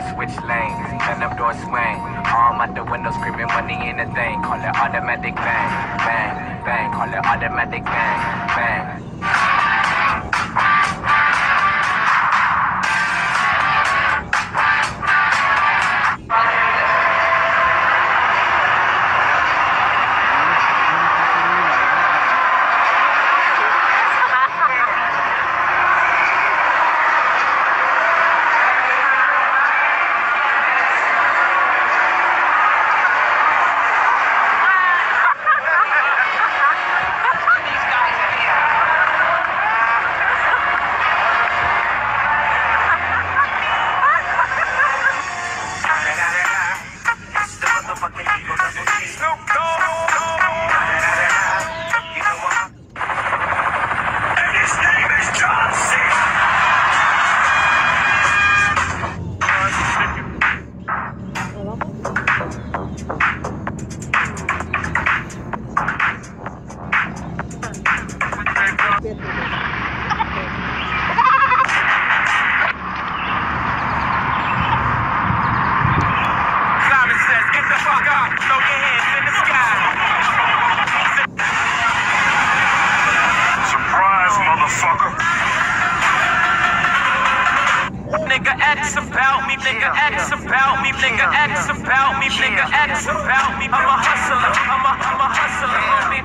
Switch lanes. Turn up door swing. Arm out the window screaming money in the thing. Call it automatic bang, bang, bang. Call it automatic bang, bang.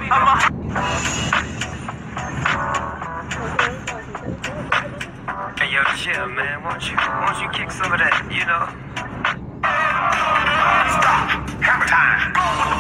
Hey yo, chill, man. Why don't you, why don't you kick some of that, you know? Stop. Hammer time.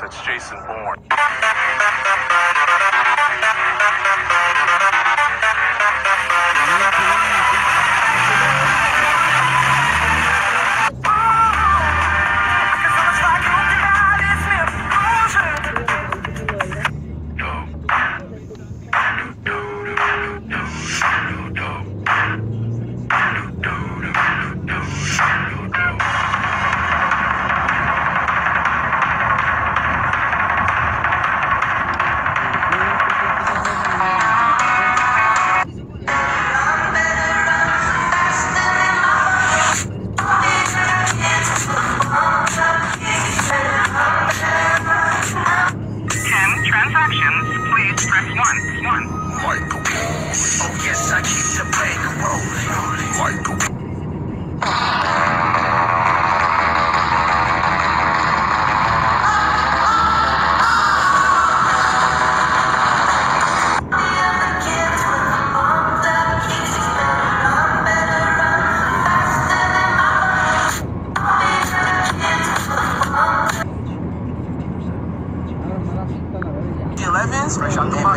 That's Jason Bourne.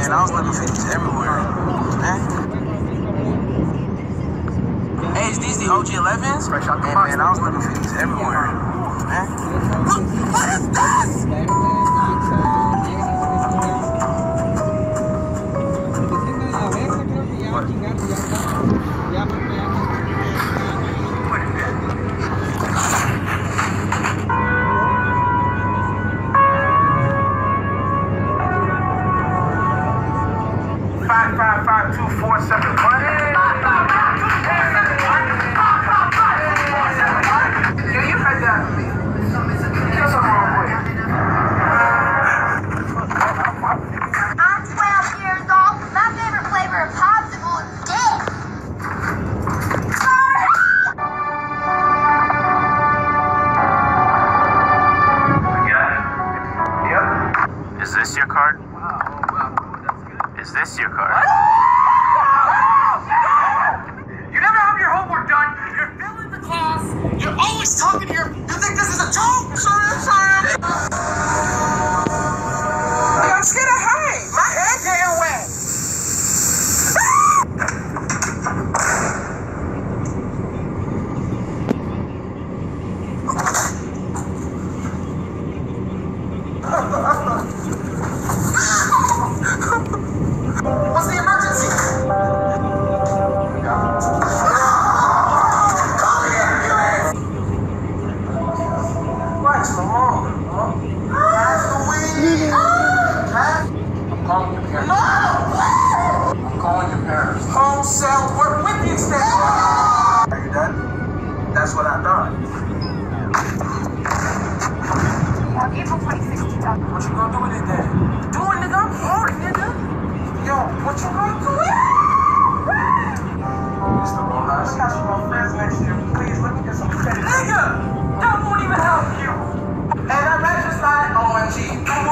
Man, I was looking for these everywhere. Man. Hey, is these the OG 11s? Fresh out the box. Man, I was looking for these everywhere. Man. What is this? What you gonna do with it then? Do it, nigga. What you gonna do with it? You my friends next Nigga, that won't even help you. And I'm registered OMG.